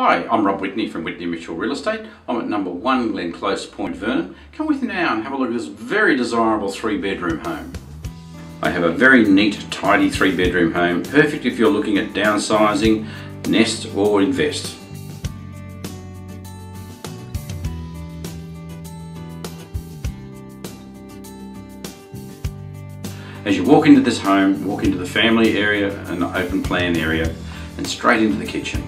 Hi, I'm Rob Whitney from Whitney Mitchell Real Estate. I'm at number one Glen Close, Point Vernon. Come with me now and have a look at this very desirable three bedroom home. I have a very neat, tidy three bedroom home, perfect if you're looking at downsizing, nest or invest. As you walk into this home, walk into the family area and the open plan area and straight into the kitchen.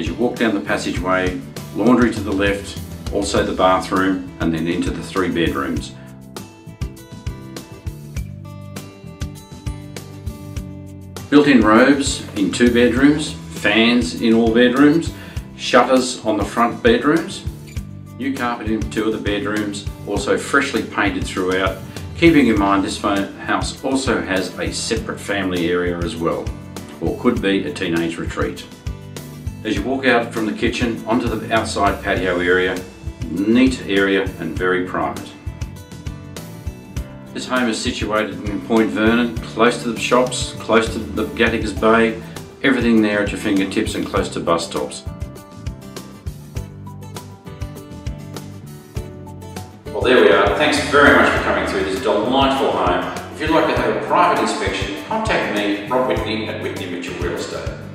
As you walk down the passageway, laundry to the left, also the bathroom and then into the three bedrooms. Built-in robes in two bedrooms, fans in all bedrooms, shutters on the front bedrooms, new carpet in two of the bedrooms, also freshly painted throughout, keeping in mind this house also has a separate family area as well, or could be a teenage retreat. As you walk out from the kitchen onto the outside patio area, neat area and very private. This home is situated in Point Vernon, close to the shops, close to the Gatakers Bay, everything there at your fingertips and close to bus stops. Well there we are, thanks very much for coming through this delightful home. If you'd like to have a private inspection, contact me, Rob Whitney at Whitney Mitchell Real Estate.